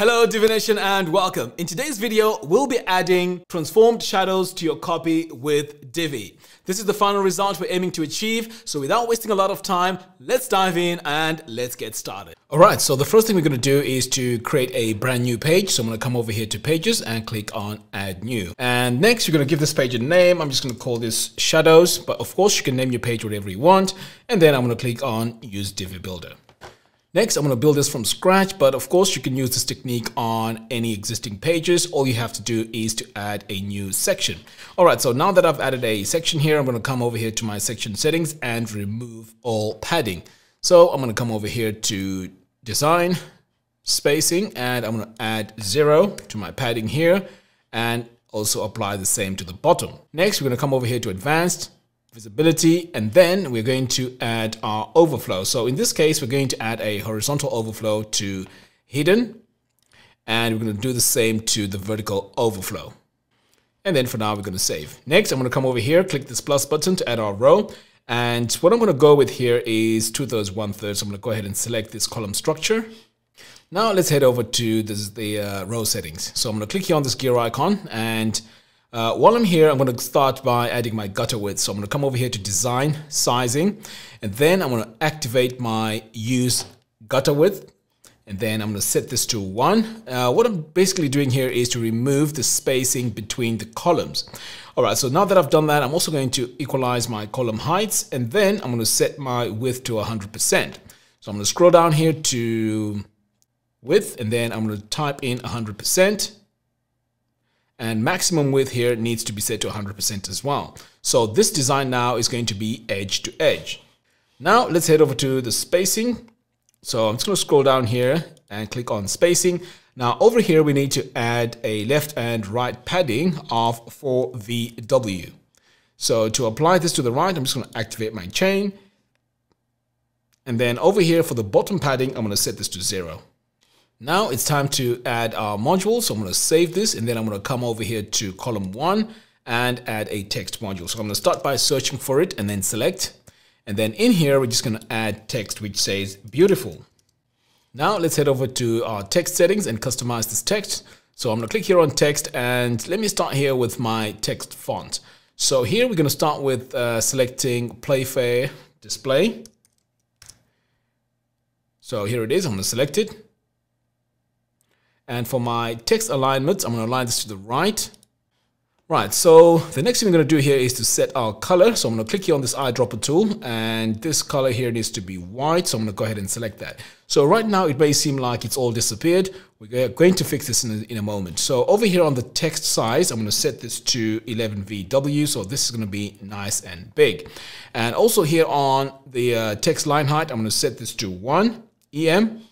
Hello Divi Nation and welcome. In today's video, we'll be adding transformed shadows to your copy with Divi. This is the final result we're aiming to achieve, so without wasting a lot of time, let's dive in and let's get started. Alright, so the first thing we're going to do is to create a brand new page. So I'm going to come over here to pages and click on add new. And next you're going to give this page a name. I'm just going to call this shadows, but of course you can name your page whatever you want. And then I'm going to click on use Divi Builder. Next, I'm going to build this from scratch, but of course you can use this technique on any existing pages. All you have to do is to add a new section. All right, so now that I've added a section here, I'm going to come over here to my section settings and remove all padding. So I'm going to come over here to design, spacing, and I'm going to add zero to my padding here and also apply the same to the bottom. Next, we're going to come over here to advanced, visibility, and then we're going to add our overflow. So in this case, we're going to add a horizontal overflow to hidden, and we're going to do the same to the vertical overflow. And then for now, we're going to save. Next, I'm going to come over here, click this plus button to add our row. And what I'm going to go with here is two thirds, one third. So I'm going to go ahead and select this column structure. Now let's head over to this the uh, row settings. So I'm going to click here on this gear icon and uh, while I'm here, I'm going to start by adding my gutter width. So I'm going to come over here to design, sizing, and then I'm going to activate my use gutter width. And then I'm going to set this to one. Uh, what I'm basically doing here is to remove the spacing between the columns. All right, so now that I've done that, I'm also going to equalize my column heights, and then I'm going to set my width to 100%. So I'm going to scroll down here to width, and then I'm going to type in 100% and maximum width here needs to be set to 100% as well. So this design now is going to be edge to edge. Now let's head over to the spacing. So I'm just going to scroll down here and click on spacing. Now over here we need to add a left and right padding of 4VW. So to apply this to the right, I'm just going to activate my chain. And then over here for the bottom padding, I'm going to set this to zero. Now it's time to add our module. So I'm going to save this and then I'm going to come over here to column one and add a text module. So I'm going to start by searching for it and then select. And then in here, we're just going to add text which says beautiful. Now let's head over to our text settings and customize this text. So I'm going to click here on text and let me start here with my text font. So here we're going to start with uh, selecting Playfair display. So here it is. I'm going to select it. And for my text alignment, I'm going to align this to the right. Right, so the next thing we're going to do here is to set our color. So I'm going to click here on this eyedropper tool and this color here needs to be white. So I'm going to go ahead and select that. So right now it may seem like it's all disappeared. We're going to fix this in a, in a moment. So over here on the text size, I'm going to set this to 11VW. So this is going to be nice and big. And also here on the uh, text line height, I'm going to set this to 1 EM.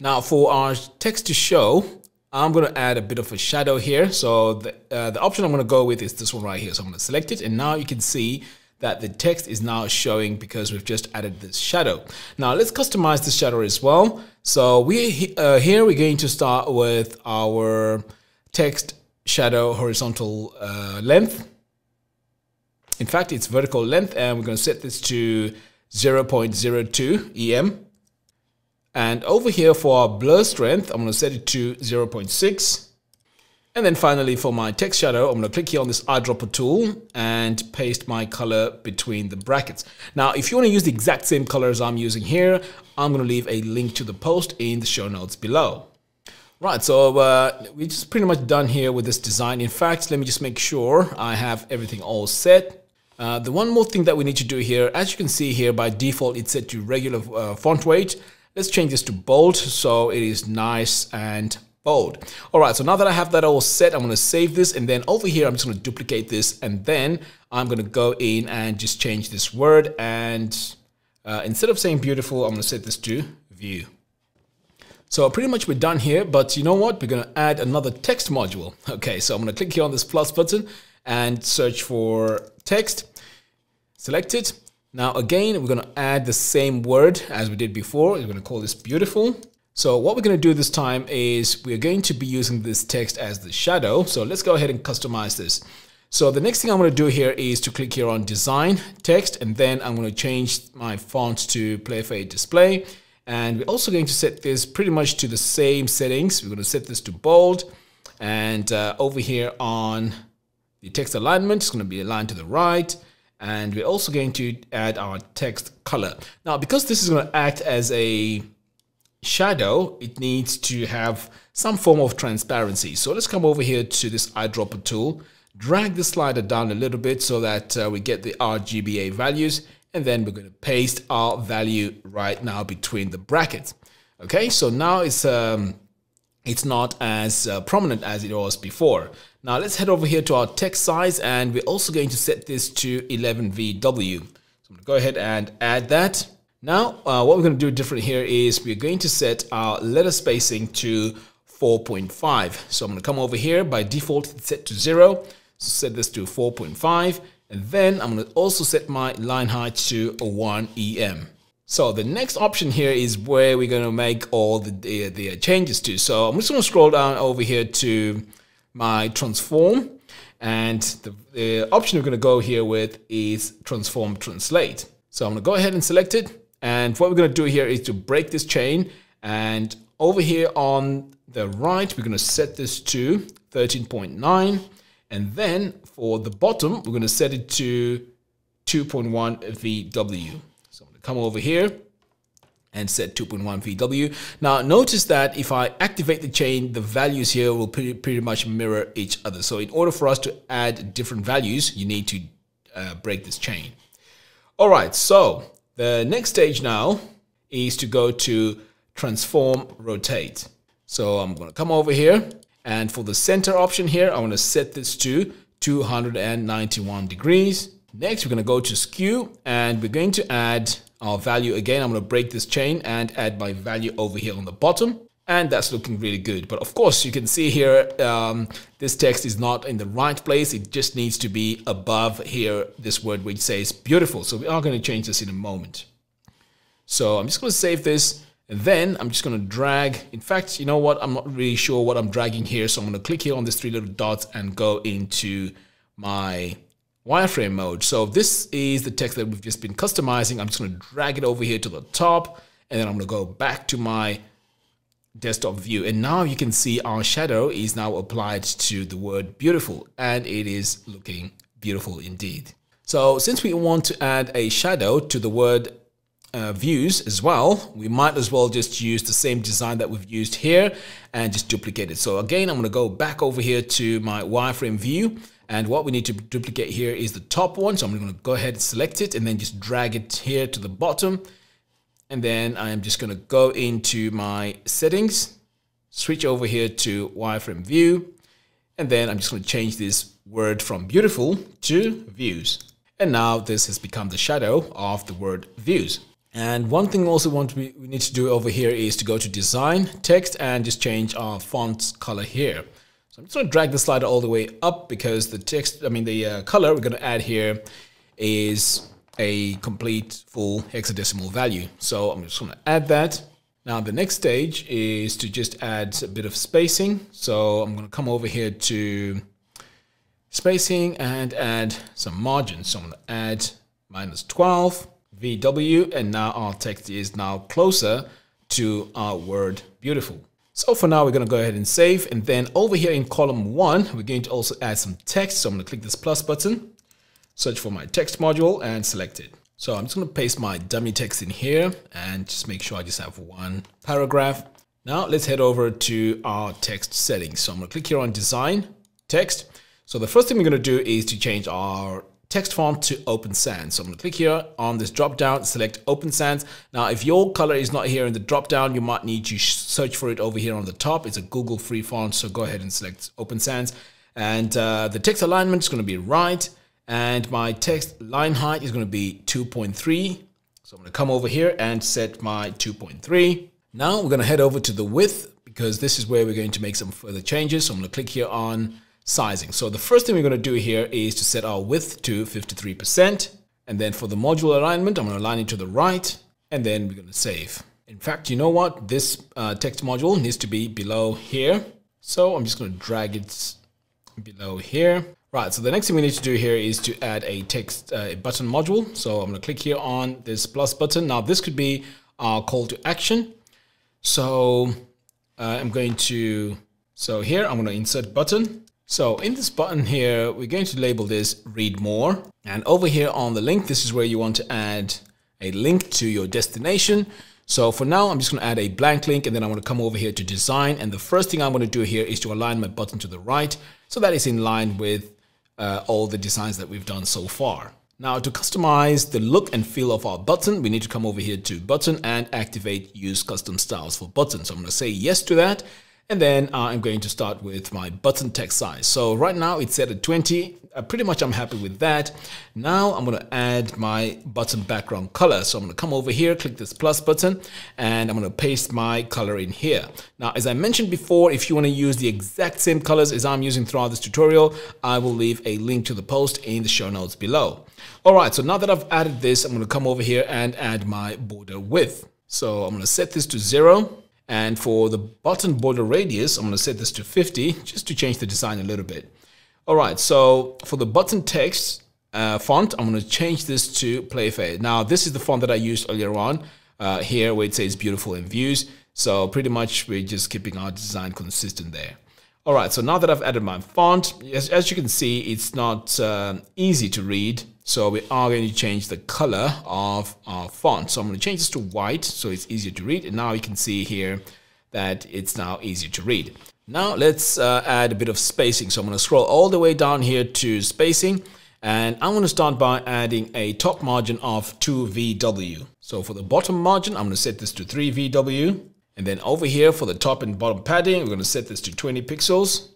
Now for our text to show, I'm going to add a bit of a shadow here. So the, uh, the option I'm going to go with is this one right here. So I'm going to select it and now you can see that the text is now showing because we've just added this shadow. Now let's customize the shadow as well. So we uh, here we're going to start with our text shadow horizontal uh, length. In fact, it's vertical length and we're going to set this to 0.02 EM. And over here for our blur strength, I'm going to set it to 0.6. And then finally for my text shadow, I'm going to click here on this eyedropper tool and paste my color between the brackets. Now, if you want to use the exact same colors I'm using here, I'm going to leave a link to the post in the show notes below. Right, so uh, we're just pretty much done here with this design. In fact, let me just make sure I have everything all set. Uh, the one more thing that we need to do here, as you can see here, by default, it's set to regular uh, font weight. Let's change this to bold so it is nice and bold. All right, so now that I have that all set, I'm gonna save this and then over here, I'm just gonna duplicate this and then I'm gonna go in and just change this word and uh, instead of saying beautiful, I'm gonna set this to view. So pretty much we're done here, but you know what? We're gonna add another text module. Okay, so I'm gonna click here on this plus button and search for text, select it, now again, we're going to add the same word as we did before. We're going to call this beautiful. So what we're going to do this time is we're going to be using this text as the shadow. So let's go ahead and customize this. So the next thing I'm to do here is to click here on design text and then I'm going to change my font to Playfair display And we're also going to set this pretty much to the same settings. We're going to set this to bold. And uh, over here on the text alignment, it's going to be aligned to the right. And we're also going to add our text color. Now, because this is going to act as a shadow, it needs to have some form of transparency. So let's come over here to this eyedropper tool, drag the slider down a little bit so that uh, we get the RGBA values and then we're going to paste our value right now between the brackets. Okay, so now it's um, it's not as uh, prominent as it was before. Now let's head over here to our text size and we're also going to set this to 11VW. So I'm going to go ahead and add that. Now, uh, what we're going to do different here is we're going to set our letter spacing to 4.5. So I'm going to come over here. By default, it's set to 0. So set this to 4.5. And then I'm going to also set my line height to 1 EM. So the next option here is where we're going to make all the, the, the changes to. So I'm just going to scroll down over here to my transform. And the, the option we're going to go here with is transform translate. So I'm going to go ahead and select it. And what we're going to do here is to break this chain. And over here on the right, we're going to set this to 13.9. And then for the bottom, we're going to set it to 2.1 VW. Come over here and set 2.1 VW. Now notice that if I activate the chain, the values here will pretty, pretty much mirror each other. So in order for us to add different values, you need to uh, break this chain. All right, so the next stage now is to go to transform rotate. So I'm going to come over here and for the center option here, I want to set this to 291 degrees. Next, we're going to go to skew and we're going to add our value again. I'm going to break this chain and add my value over here on the bottom. And that's looking really good. But of course, you can see here, um, this text is not in the right place. It just needs to be above here, this word which says beautiful. So we are going to change this in a moment. So I'm just going to save this and then I'm just going to drag. In fact, you know what? I'm not really sure what I'm dragging here. So I'm going to click here on these three little dots and go into my wireframe mode. So this is the text that we've just been customizing. I'm just going to drag it over here to the top. And then I'm going to go back to my desktop view. And now you can see our shadow is now applied to the word beautiful. And it is looking beautiful indeed. So since we want to add a shadow to the word uh, views as well, we might as well just use the same design that we've used here and just duplicate it. So again, I'm going to go back over here to my wireframe view. And what we need to duplicate here is the top one. So I'm going to go ahead and select it and then just drag it here to the bottom. And then I am just going to go into my settings, switch over here to wireframe view. And then I'm just going to change this word from beautiful to views. And now this has become the shadow of the word views. And one thing also want we need to do over here is to go to design, text, and just change our font color here. So I'm just going to drag the slider all the way up because the text, I mean the uh, color we're going to add here is a complete full hexadecimal value. So I'm just going to add that. Now the next stage is to just add a bit of spacing. So I'm going to come over here to spacing and add some margins. So I'm going to add minus 12 VW and now our text is now closer to our word beautiful. So for now, we're going to go ahead and save. And then over here in column one, we're going to also add some text. So I'm going to click this plus button, search for my text module and select it. So I'm just going to paste my dummy text in here and just make sure I just have one paragraph. Now let's head over to our text settings. So I'm going to click here on design, text. So the first thing we're going to do is to change our text font to Open Sans. So I'm going to click here on this drop down, select Open Sans. Now, if your color is not here in the drop down, you might need to search for it over here on the top. It's a Google free font, so go ahead and select Open Sans. And uh, the text alignment is going to be right. And my text line height is going to be 2.3. So I'm going to come over here and set my 2.3. Now we're going to head over to the width because this is where we're going to make some further changes. So I'm going to click here on sizing. So the first thing we're going to do here is to set our width to 53%. And then for the module alignment, I'm going to align it to the right and then we're going to save. In fact, you know what? This uh, text module needs to be below here. So I'm just going to drag it below here. Right, so the next thing we need to do here is to add a text uh, a button module. So I'm going to click here on this plus button. Now this could be our call to action. So uh, I'm going to, so here I'm going to insert button. So in this button here, we're going to label this read more. And over here on the link, this is where you want to add a link to your destination. So for now, I'm just going to add a blank link and then I'm going to come over here to design. And the first thing I'm going to do here is to align my button to the right. So that is in line with uh, all the designs that we've done so far. Now to customize the look and feel of our button, we need to come over here to button and activate use custom styles for buttons. So I'm going to say yes to that. And then uh, I'm going to start with my button text size. So right now it's set at 20. Uh, pretty much I'm happy with that. Now I'm going to add my button background color. So I'm going to come over here, click this plus button, and I'm going to paste my color in here. Now, as I mentioned before, if you want to use the exact same colors as I'm using throughout this tutorial, I will leave a link to the post in the show notes below. All right, so now that I've added this, I'm going to come over here and add my border width. So I'm going to set this to zero. And for the button border radius, I'm going to set this to 50 just to change the design a little bit. All right, so for the button text uh, font, I'm going to change this to Playfair. Now, this is the font that I used earlier on uh, here where it says beautiful in views. So pretty much we're just keeping our design consistent there. All right, so now that I've added my font, as, as you can see, it's not uh, easy to read. So we are going to change the color of our font. So I'm going to change this to white so it's easier to read. And now you can see here that it's now easier to read. Now let's uh, add a bit of spacing. So I'm going to scroll all the way down here to spacing. And I'm going to start by adding a top margin of 2 VW. So for the bottom margin, I'm going to set this to 3 VW. And then over here for the top and bottom padding, we're going to set this to 20 pixels.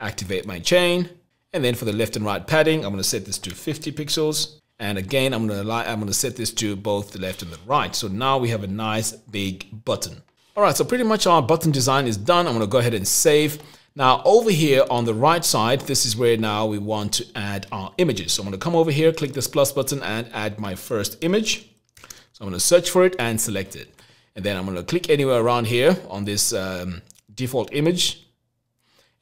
Activate my chain. And then for the left and right padding, I'm going to set this to 50 pixels. And again, I'm going to I'm going to set this to both the left and the right. So now we have a nice big button. All right, so pretty much our button design is done. I'm going to go ahead and save. Now over here on the right side, this is where now we want to add our images. So I'm going to come over here, click this plus button and add my first image. So I'm going to search for it and select it. And then I'm going to click anywhere around here on this um, default image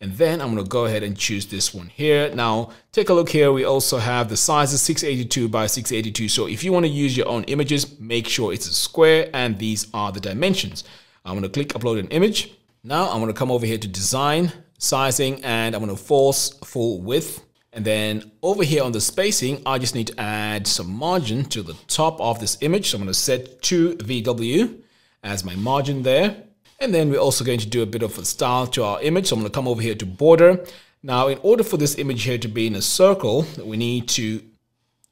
and then I'm going to go ahead and choose this one here. Now, take a look here. We also have the size is 682 by 682. So if you want to use your own images, make sure it's a square and these are the dimensions. I'm going to click upload an image. Now I'm going to come over here to design, sizing, and I'm going to force full width. And then over here on the spacing, I just need to add some margin to the top of this image. So I'm going to set 2 VW as my margin there. And then we're also going to do a bit of a style to our image. So I'm going to come over here to border. Now, in order for this image here to be in a circle, we need to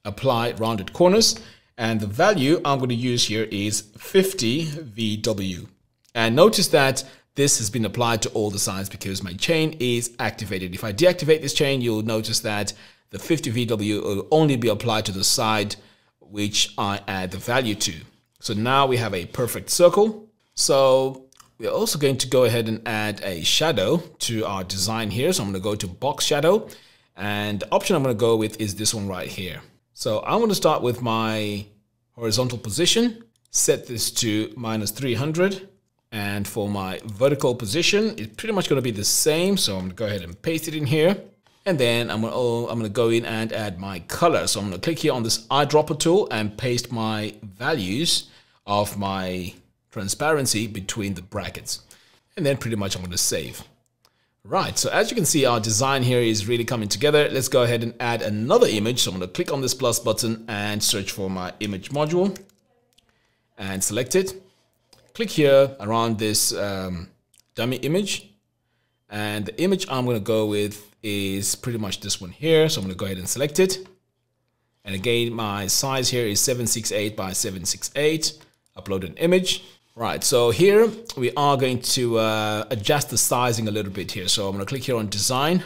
apply rounded corners. And the value I'm going to use here is 50 VW. And notice that this has been applied to all the sides because my chain is activated. If I deactivate this chain, you'll notice that the 50 VW will only be applied to the side which I add the value to. So now we have a perfect circle. So we're also going to go ahead and add a shadow to our design here. So I'm going to go to box shadow and the option I'm going to go with is this one right here. So I'm going to start with my horizontal position, set this to minus 300. And for my vertical position, it's pretty much going to be the same. So I'm going to go ahead and paste it in here. And then I'm going, to, oh, I'm going to go in and add my color. So I'm going to click here on this eyedropper tool and paste my values of my transparency between the brackets. And then pretty much I'm going to save. Right, so as you can see, our design here is really coming together. Let's go ahead and add another image. So I'm going to click on this plus button and search for my image module and select it. Click here around this um, dummy image. And the image I'm going to go with is pretty much this one here. So I'm going to go ahead and select it. And again, my size here is 768 by 768. Upload an image. Right, so here we are going to uh, adjust the sizing a little bit here. So I'm going to click here on design,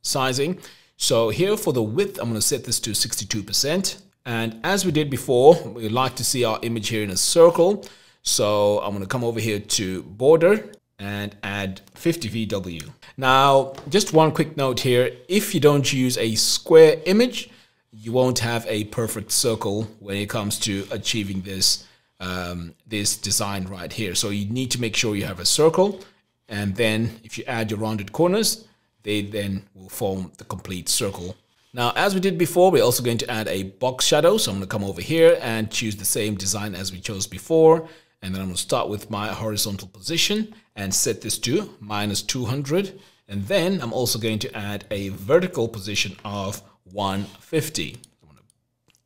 sizing. So here for the width, I'm going to set this to 62%. And as we did before, we like to see our image here in a circle. So I'm going to come over here to border and add 50 VW. Now, just one quick note here. If you don't use a square image, you won't have a perfect circle when it comes to achieving this um, this design right here. So you need to make sure you have a circle and then if you add your rounded corners, they then will form the complete circle. Now, as we did before, we're also going to add a box shadow. So I'm going to come over here and choose the same design as we chose before And then I'm going to start with my horizontal position and set this to minus 200. And then I'm also going to add a vertical position of 150. I'm going to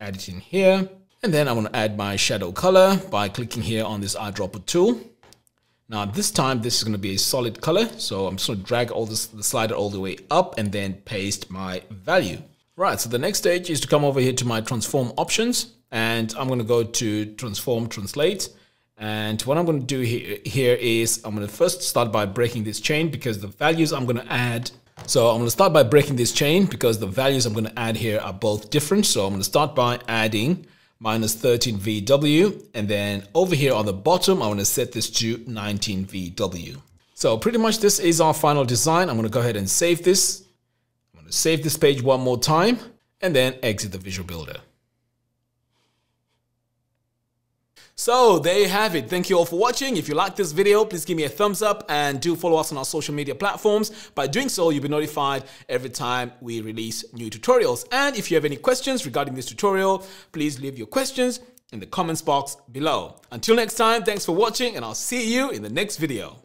add it in here. And then I'm going to add my shadow color by clicking here on this eyedropper tool. Now this time this is going to be a solid color. So I'm just going to drag all this the slider all the way up and then paste my value. Right, so the next stage is to come over here to my transform options and I'm going to go to transform translate and what I'm going to do here, here is I'm going to first start by breaking this chain because the values I'm going to add. So I'm going to start by breaking this chain because the values I'm going to add here are both different. So I'm going to start by adding minus 13 VW. And then over here on the bottom, I want to set this to 19 VW. So pretty much this is our final design. I'm going to go ahead and save this. I'm going to save this page one more time and then exit the Visual Builder. So there you have it. Thank you all for watching. If you like this video, please give me a thumbs up and do follow us on our social media platforms. By doing so, you'll be notified every time we release new tutorials. And if you have any questions regarding this tutorial, please leave your questions in the comments box below. Until next time, thanks for watching and I'll see you in the next video.